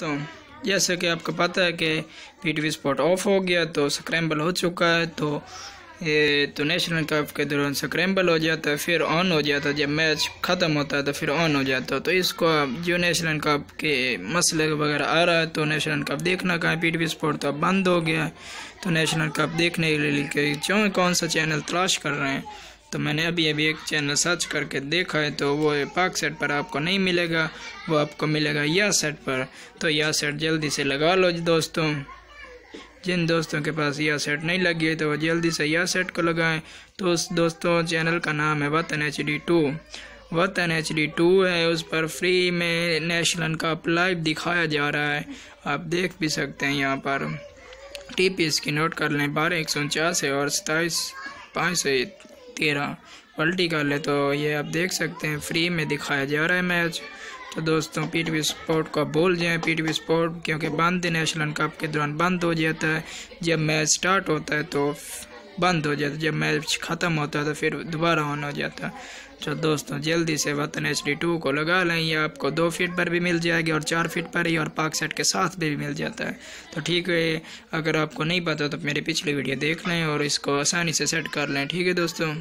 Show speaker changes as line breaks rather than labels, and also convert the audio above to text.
दोस्तों जैसे कि आपको पता है कि पी टी स्पॉट ऑफ़ हो गया तो स्क्रैम्बल हो चुका है तो ये तो नेशनल कप के दौरान स्क्रैम्बल हो जाता है, फिर ऑन हो जाता है, जब मैच ख़त्म होता है तो फिर ऑन हो जाता है। तो इसको जो नेशनल कप के मसले वगैरह आ रहा है तो नेशनल कप देखना कहा पी टी वी स्पॉट तो अब बंद हो गया है। तो नेशनल कप देखने के लिए क्यों, कौन सा चैनल तलाश कर रहे हैं। तो मैंने अभी अभी एक चैनल सर्च करके देखा है तो वो पाक सेट पर आपको नहीं मिलेगा, वो आपको मिलेगा या सेट पर। तो या सेट जल्दी से लगा लो दोस्तों। जिन दोस्तों के पास या सेट नहीं लगी है तो वो जल्दी से या सेट को लगाएँ। तो उस दोस्तों चैनल का नाम है Watan H D two. Watan H D two है, उस पर फ्री में नेशनल कप लाइव दिखाया जा रहा है। आप देख भी सकते हैं यहाँ पर। टी पी एस की नोट कर लें, बारह एक सौ उनचास है और सताईस पाँच सौ तेरह पल्टी कर ले तो ये आप देख सकते हैं फ्री में दिखाया जा रहा है मैच तो दोस्तों पी टी स्पोर्ट को बोल जाए। पी टी स्पोर्ट क्योंकि बंद नेशनल कप के दौरान बंद हो जाता है। जब मैच स्टार्ट होता है तो बंद हो जाता जब मैच ख़त्म होता तो फिर दोबारा ऑन हो जाता तो दोस्तों, जल्दी से वतन एच डी टू को लगा लें। ये आपको दो फीट पर भी मिल जाएगी और चार फीट पर ही और पाक सेट के साथ भी मिल जाता है। तो ठीक है, अगर आपको नहीं पता तो मेरी पिछली वीडियो देख लें और इसको आसानी से सेट कर लें। ठीक है दोस्तों?